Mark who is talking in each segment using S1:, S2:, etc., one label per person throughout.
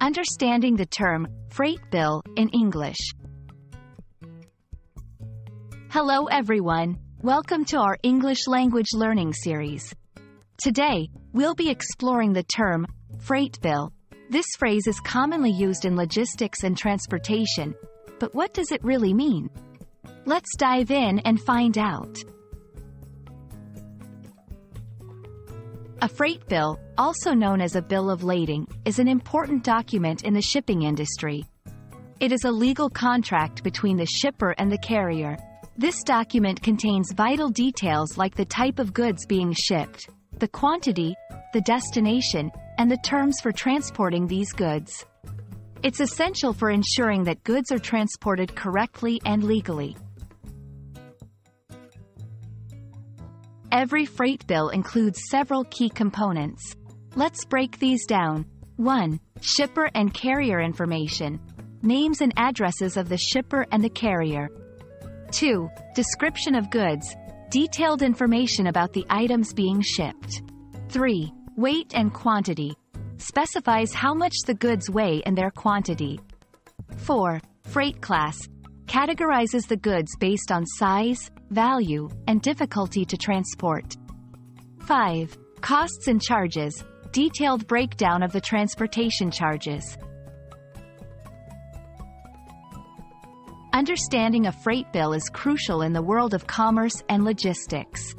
S1: Understanding the term freight bill in English. Hello everyone, welcome to our English language learning series. Today, we'll be exploring the term freight bill. This phrase is commonly used in logistics and transportation, but what does it really mean? Let's dive in and find out. A freight bill, also known as a bill of lading, is an important document in the shipping industry. It is a legal contract between the shipper and the carrier. This document contains vital details like the type of goods being shipped, the quantity, the destination, and the terms for transporting these goods. It's essential for ensuring that goods are transported correctly and legally. Every freight bill includes several key components. Let's break these down. 1. Shipper and carrier information. Names and addresses of the shipper and the carrier. 2. Description of goods. Detailed information about the items being shipped. 3. Weight and quantity. Specifies how much the goods weigh and their quantity. 4. Freight class. Categorizes the goods based on size, value, and difficulty to transport. 5. Costs and charges. Detailed breakdown of the transportation charges. Understanding a freight bill is crucial in the world of commerce and logistics.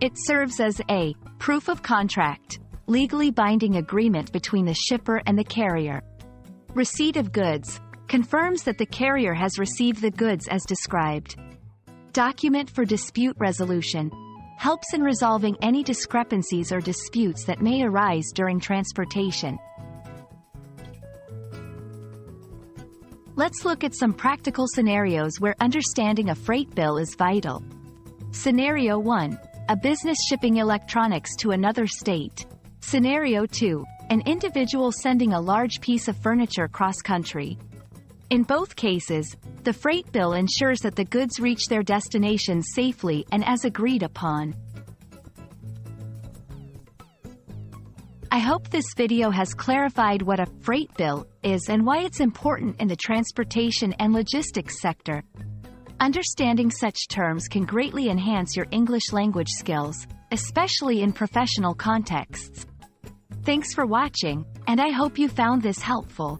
S1: It serves as a proof of contract, legally binding agreement between the shipper and the carrier. Receipt of goods confirms that the carrier has received the goods as described. Document for dispute resolution helps in resolving any discrepancies or disputes that may arise during transportation. Let's look at some practical scenarios where understanding a freight bill is vital. Scenario 1. A business shipping electronics to another state. Scenario 2. An individual sending a large piece of furniture cross-country. In both cases, the freight bill ensures that the goods reach their destination safely and as agreed upon. I hope this video has clarified what a freight bill is and why it's important in the transportation and logistics sector. Understanding such terms can greatly enhance your English language skills, especially in professional contexts. Thanks for watching, and I hope you found this helpful.